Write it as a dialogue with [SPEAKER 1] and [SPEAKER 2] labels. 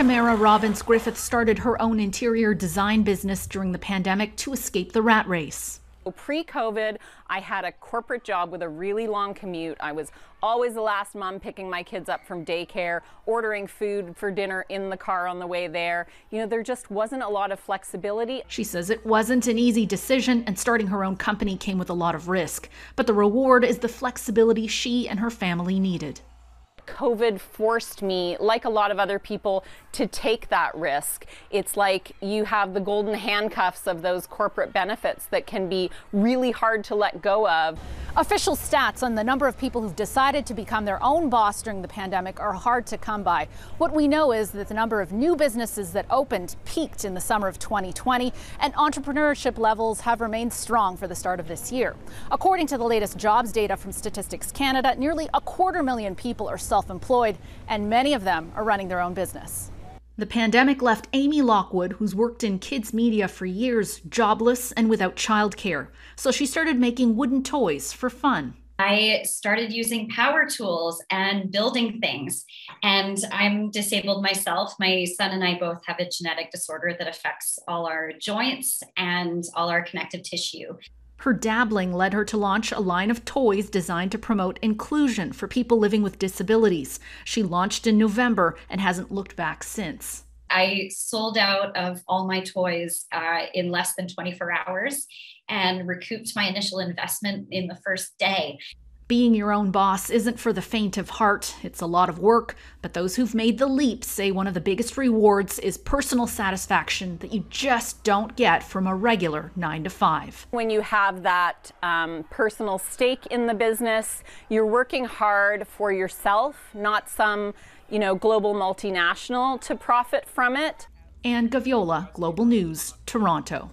[SPEAKER 1] Tamara Robbins Griffith started her own interior design business during the pandemic to escape the rat race.
[SPEAKER 2] Pre COVID, I had a corporate job with a really long commute. I was always the last mom picking my kids up from daycare, ordering food for dinner in the car on the way there. You know, there just wasn't a lot of flexibility.
[SPEAKER 1] She says it wasn't an easy decision, and starting her own company came with a lot of risk. But the reward is the flexibility she and her family needed.
[SPEAKER 2] COVID forced me, like a lot of other people, to take that risk. It's like you have the golden handcuffs of those corporate benefits that can be really hard to let go of.
[SPEAKER 3] Official stats on the number of people who've decided to become their own boss during the pandemic are hard to come by. What we know is that the number of new businesses that opened peaked in the summer of 2020, and entrepreneurship levels have remained strong for the start of this year. According to the latest jobs data from Statistics Canada, nearly a quarter million people are self employed, and many of them are running their own business.
[SPEAKER 1] The pandemic left Amy Lockwood, who's worked in kids' media for years, jobless and without childcare. So she started making wooden toys for fun.
[SPEAKER 4] I started using power tools and building things. And I'm disabled myself. My son and I both have a genetic disorder that affects all our joints and all our connective tissue.
[SPEAKER 1] Her dabbling led her to launch a line of toys designed to promote inclusion for people living with disabilities. She launched in November and hasn't looked back since.
[SPEAKER 4] I sold out of all my toys uh, in less than 24 hours and recouped my initial investment in the first day.
[SPEAKER 1] Being your own boss isn't for the faint of heart. It's a lot of work, but those who've made the leap say one of the biggest rewards is personal satisfaction that you just don't get from a regular nine to five.
[SPEAKER 2] When you have that um, personal stake in the business, you're working hard for yourself, not some, you know, global multinational to profit from it.
[SPEAKER 1] Anne Gaviola, Global News, Toronto.